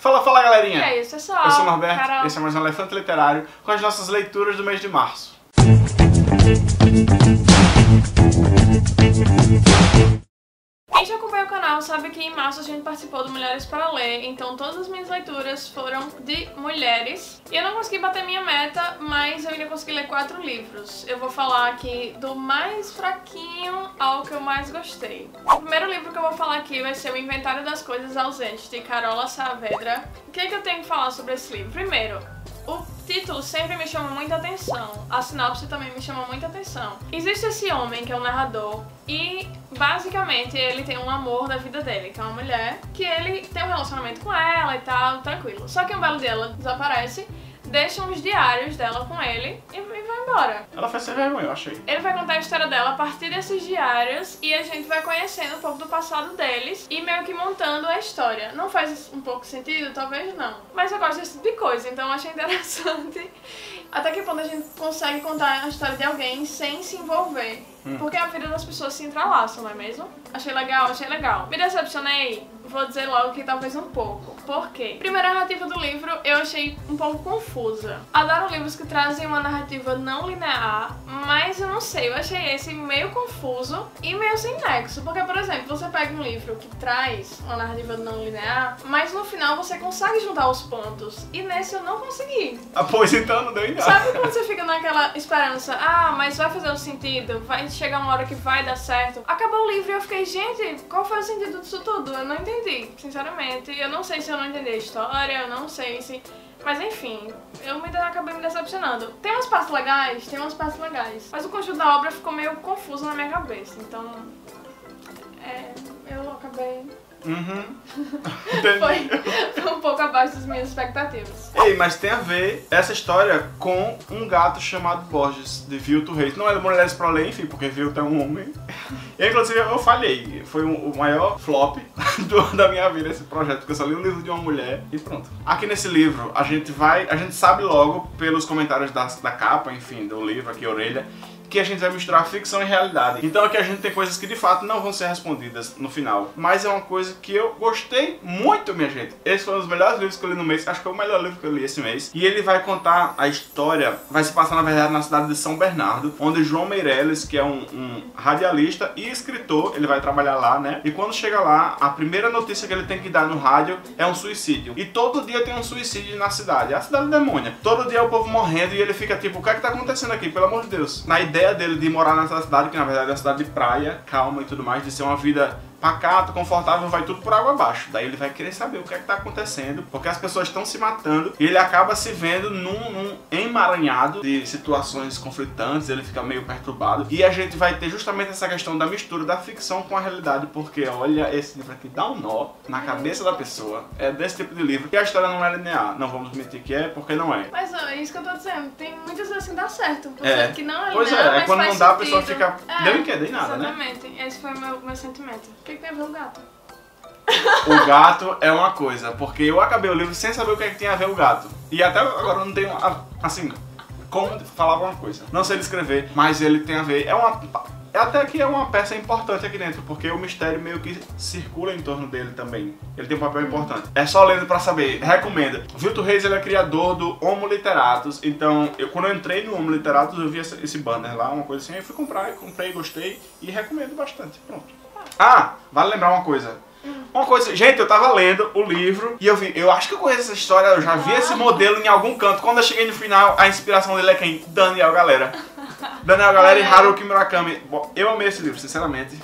Fala, fala galerinha! E aí, pessoal? Eu sou o Norberto, Carol. esse é mais um Elefante Literário com as nossas leituras do mês de março. Quem já acompanha o canal sabe que em março a gente participou do Mulheres para Ler, então todas as minhas leituras foram de mulheres. E eu não consegui bater minha meta, mas eu ainda consegui ler quatro livros. Eu vou falar aqui do mais fraquinho ao que eu mais gostei. O primeiro livro que eu vou falar aqui vai ser O Inventário das Coisas Ausentes, de Carola Saavedra. O que, é que eu tenho que falar sobre esse livro? Primeiro, título sempre me chama muita atenção, a sinopse também me chama muita atenção. Existe esse homem que é um narrador e basicamente ele tem um amor da vida dele, que é uma mulher, que ele tem um relacionamento com ela e tal, tranquilo. Só que um belo dia ela desaparece, deixa uns diários dela com ele e, embora. Ela fez sem vergonha, eu achei. Ele vai contar a história dela a partir desses diários e a gente vai conhecendo um pouco do passado deles e meio que montando a história. Não faz um pouco sentido? Talvez não. Mas eu gosto desse tipo de coisa, então eu achei interessante. Até que ponto a gente consegue contar a história de alguém sem se envolver. Porque a vida das pessoas se entrelaçam, não é mesmo? Achei legal, achei legal. Me decepcionei? Vou dizer logo que talvez um pouco. Por quê? Primeira narrativa do livro eu achei um pouco confusa. Adoro livros que trazem uma narrativa não linear, mas eu não sei, eu achei esse meio confuso e meio sem nexo. Porque, por exemplo, você pega um livro que traz uma narrativa não linear, mas no final você consegue juntar os pontos. E nesse eu não consegui. Ah, pois então não deu em nada. Sabe quando você fica naquela esperança, ah, mas vai fazer um sentido, vai chegar uma hora que vai dar certo. Acabou o livro e eu fiquei, gente, qual foi o sentido disso tudo? Eu não entendi, sinceramente. Eu não sei se eu não entendi a história, eu não sei se. Mas enfim, eu me acabei me decepcionando. Tem umas partes legais, tem umas partes legais. Mas o conjunto da obra ficou meio confuso na minha cabeça. Então. É. Eu acabei. Uhum. Foi, foi um pouco abaixo das minhas expectativas. Ei, mas tem a ver essa história com um gato chamado Borges, de Vilto Reis. Não é do Mulheres pra Ler, enfim, porque Vilto é um homem. E inclusive eu falhei. Foi um- o maior flop do- da minha vida esse projeto, porque eu só li um livro de uma mulher e pronto. Aqui nesse livro, a gente vai. A gente sabe logo pelos comentários da, da capa, enfim, do livro aqui, orelha. Que a gente vai misturar ficção e realidade. Então aqui a gente tem coisas que de fato não vão ser respondidas no final. Mas é uma coisa que eu gostei muito, minha gente. Esse foi um dos melhores livros que eu li no mês. Acho que foi o melhor livro que eu li esse mês. E ele vai contar a história. Vai se passar, na verdade, na cidade de São Bernardo. Onde João Meirelles, que é um, um radialista e escritor, ele vai trabalhar lá, né? E quando chega lá, a primeira notícia que ele tem que dar no rádio é um suicídio. E todo dia tem um suicídio na cidade. É a cidade demônia. Todo dia é o povo morrendo e ele fica tipo, o que é que tá acontecendo aqui? Pelo amor de Deus. Na ideia dele de morar nessa cidade, que na verdade é uma cidade de praia, calma e tudo mais, de ser uma vida pacato, confortável, vai tudo por água abaixo. Daí ele vai querer saber o que é que tá acontecendo, porque as pessoas estão se matando e ele acaba se vendo num, num emaranhado de situações conflitantes, ele fica meio perturbado. E a gente vai ter justamente essa questão da mistura da ficção com a realidade, porque olha, esse livro aqui dá um nó na cabeça da pessoa. É desse tipo de livro. E a história não é linear. Não vamos admitir que é, porque não é. Mas é isso que eu tô dizendo. Tem muitas vezes que dá certo. Você É. que não é Pois linear, é, é mas quando não dá, a pessoa sentido. fica, É, deu em quê? Deu em nada, né? Exatamente. Foi o meu, meu sentimento. O que, que tem a ver o gato? O gato é uma coisa, porque eu acabei o livro sem saber o que é que a ver o gato. E até agora eu não tenho, assim, como falar alguma coisa. Não sei descrever, mas ele tem a ver. É uma. Até que é uma peça importante aqui dentro, porque o mistério meio que circula em torno dele também. Ele tem um papel importante. É só lendo pra saber. Recomendo. Vilto Reis ele é criador do Homo Literatus. Então, eu, quando eu entrei no Homo Literatus, eu vi esse, esse banner lá, uma coisa assim. Aí fui comprar, comprei, gostei e recomendo bastante. Pronto. Ah, vale lembrar uma coisa. Uma coisa, gente, eu tava lendo o livro e eu vi, eu acho que eu conheço essa história, eu já vi esse modelo em algum canto. Quando eu cheguei no final, a inspiração dele é quem? Daniel Galera. Daniel Galera e Haruki Murakami. Bom, Eu amei esse livro, sinceramente.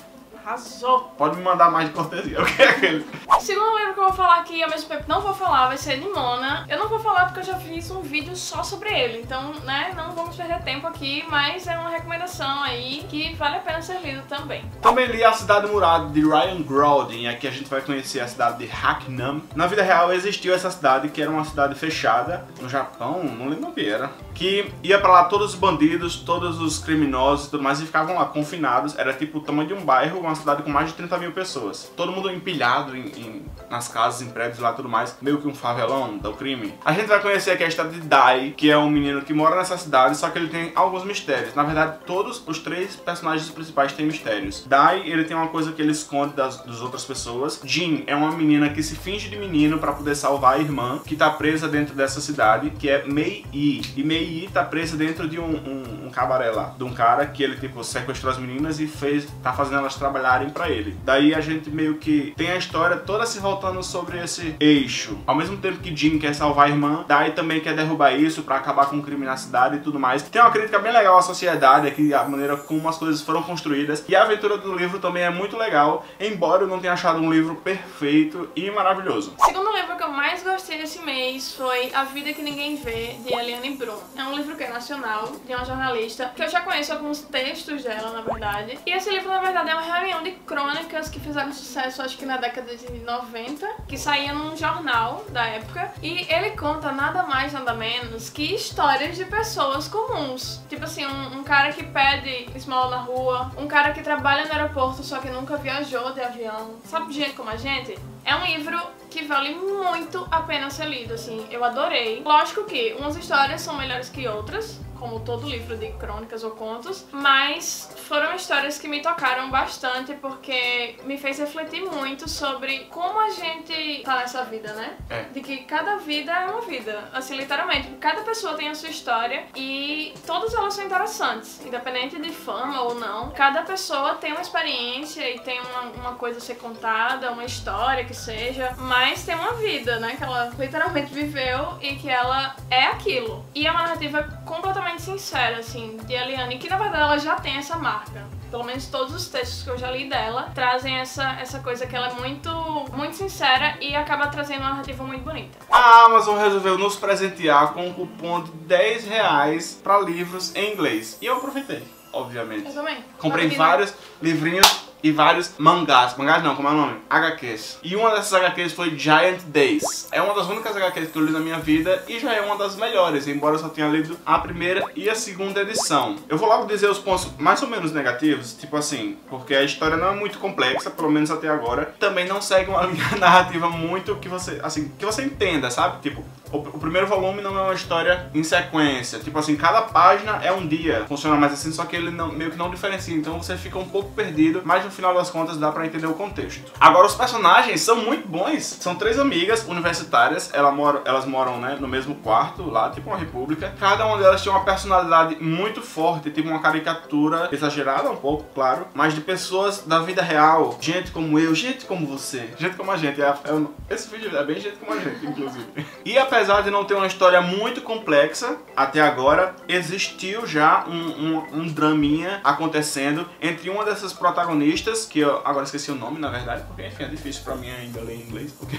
Arrasou. Pode me mandar mais de cortesia. O que é aquele? O segundo livro que eu vou falar aqui, ao mesmo tempo não vou falar, vai ser Nimona. Eu não vou falar porque eu já fiz um vídeo só sobre ele, então, né, não vamos perder tempo aqui, mas é uma recomendação aí que vale a pena ser lido também. Também li A Cidade Murada de Ryan Grouding. Aqui a gente vai conhecer a cidade de Hacknam. Na vida real existiu essa cidade que era uma cidade fechada no Japão, não lembro onde era. Que ia pra lá todos os bandidos, todos os criminosos e tudo mais e ficavam lá confinados. Era tipo o tamanho de um bairro, uma cidade com mais de 30 mil pessoas. Todo mundo empilhado em, em, nas casas, em prédios lá tudo mais, meio que um favelão do crime. A gente vai conhecer aqui a história de Dai, que é um menino que mora nessa cidade, só que ele tem alguns mistérios. Na verdade, todos os três personagens principais têm mistérios. Dai, ele tem uma coisa que ele esconde das, das outras pessoas. Jin é uma menina que se finge de menino para poder salvar a irmã, que tá presa dentro dessa cidade, que é Mei Yi. E Mei Yi tá presa dentro de um, um, um cabaré lá, de um cara que ele, tipo, sequestrou as meninas e fez, tá fazendo elas trabalharem para ele. Daí a gente meio que tem a história toda se voltando sobre esse eixo. Ao mesmo tempo que Jin quer salvar a irmã, Dai também quer derrubar isso para acabar com o crime na cidade e tudo mais. Tem uma crítica bem legal à sociedade aqui, a maneira como as coisas foram construídas. E a aventura do livro também é muito legal, embora eu não tenha achado um livro perfeito e maravilhoso. Segundo livro eu mais gostei desse mês foi A Vida Que Ninguém Vê, de Eliane Brum. É um livro que é nacional, de uma jornalista, que eu já conheço alguns textos dela, na verdade. E esse livro, na verdade, é uma reunião de crônicas que fizeram sucesso, acho que na década de 90, que saía num jornal da época. E ele conta nada mais, nada menos que histórias de pessoas comuns. Tipo assim, um, um cara que pede esmola na rua, um cara que trabalha no aeroporto só que nunca viajou de avião. Sabe gente como a gente? É um livro que vale muito a pena ser lido, assim, eu adorei. Lógico que umas histórias são melhores que outras, como todo livro de crônicas ou contos, mas foram histórias que me tocaram bastante porque me fez refletir muito sobre como a gente tá nessa vida, né? É. De que cada vida é uma vida, assim, literalmente. Cada pessoa tem a sua história e todas elas são interessantes, independente de fama ou não. Cada pessoa tem uma experiência e tem uma, uma coisa a ser contada, uma história que seja, mas tem uma vida, né? Que ela literalmente viveu e que ela é aquilo. E é uma narrativa completamente sincera, assim, de Eliane, que na verdade ela já tem essa marca. Pelo menos todos os textos que eu já li dela trazem essa, essa coisa que ela é muito, muito sincera e acaba trazendo uma narrativa muito bonita. A Amazon resolveu nos presentear com um cupom de 10 reais para livros em inglês. E eu aproveitei, obviamente. Eu também. Comprei vários livrinhos e vários mangás. Mangás não, como é o nome? HQs. E uma dessas HQs foi Giant Days. É uma das únicas HQs que eu li na minha vida e já é uma das melhores, embora eu só tenha lido a primeira e a segunda edição. Eu vou logo dizer os pontos mais ou menos negativos, tipo assim, porque a história não é muito complexa, pelo menos até agora. Também não segue uma linha narrativa muito que você, assim, que você entenda, sabe? Tipo, o, o primeiro volume não é uma história em sequência. Tipo assim, cada página é um dia. Funciona mais assim, só que ele não, meio que não diferencia. Então você fica um pouco perdido, mas no final das contas dá pra entender o contexto. Agora, os personagens são muito bons. São três amigas universitárias. Elas moram, né, no mesmo quarto, lá, tipo uma república. Cada uma delas tem uma personalidade muito forte, tipo uma caricatura exagerada um pouco, claro, mas de pessoas da vida real. Gente como eu, gente como você, gente como a gente. É, é esse vídeo é bem gente como a gente, inclusive. E apesar de não ter uma história muito complexa, até agora, existiu já um, um, um draminha acontecendo entre uma dessas protagonistas, que eu agora esqueci o nome, na verdade, porque enfim, é difícil pra mim ainda ler em inglês, porque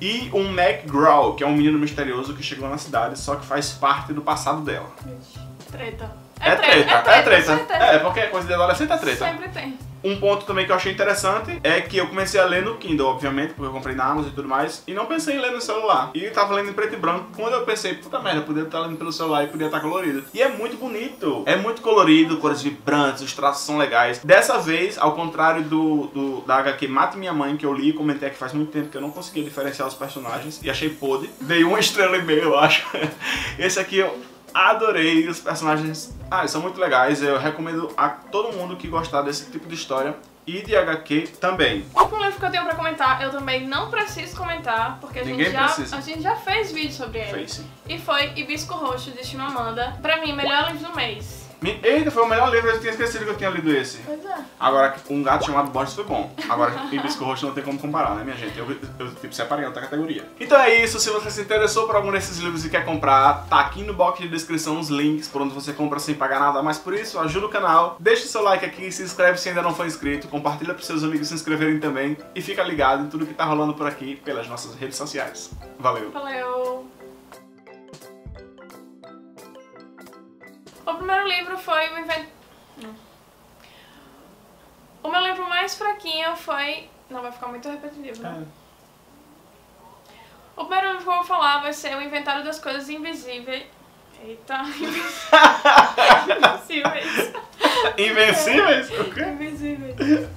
e um Mac Growl, que é um menino misterioso que chegou na cidade, só que faz parte do passado dela. Treta. É, treta, é treta. certeza. É, porque coisa de adolescente é treta. Sempre tem. Um ponto também que eu achei interessante é que eu comecei a ler no Kindle, obviamente, porque eu comprei na Amazon e tudo mais, e não pensei em ler no celular. E eu tava lendo em preto e branco. Quando eu pensei, puta merda, podia estar lendo pelo celular e podia estar colorido. E é muito bonito. É muito colorido, cores vibrantes, os traços são legais. Dessa vez, ao contrário do, do da HQ Mate Minha Mãe, que eu li e comentei que faz muito tempo que eu não conseguia diferenciar os personagens e achei podre. Dei uma estrela e meia, eu acho. Esse aqui eu adorei os personagens. Ah, eles são muito legais. Eu recomendo a todo mundo que gostar desse tipo de história e de HQ também. Outro livro que eu tenho pra comentar, eu também não preciso comentar, porque a gente, já, precisa. a gente já fez vídeo sobre ele. Fez sim. E foi Hibisco Roxo, de Chimamanda. Pra mim, melhor livro do mês. Eita, foi o melhor livro, eu tinha esquecido que eu tinha lido esse. Pois é. Agora, um gato chamado Borges foi bom. Agora, Hibisco Roxo não tem como comparar, né, minha gente? Eu, eu tipo, separei outra categoria. Então é isso, se você se interessou por algum desses livros e quer comprar, tá aqui no box de descrição os links por onde você compra sem pagar nada mais por isso. Ajuda o canal, deixa o seu like aqui, se inscreve se ainda não for inscrito, compartilha pros seus amigos se inscreverem também e fica ligado em tudo que tá rolando por aqui pelas nossas redes sociais. Valeu! Valeu! O primeiro livro foi o invent... Não. O meu livro mais fraquinho foi... Não, vai ficar muito repetitivo, né? O primeiro livro que eu vou falar vai ser O Inventário das Coisas Invisíveis. Eita, invisíveis. Invencíveis? O quê? Invisíveis.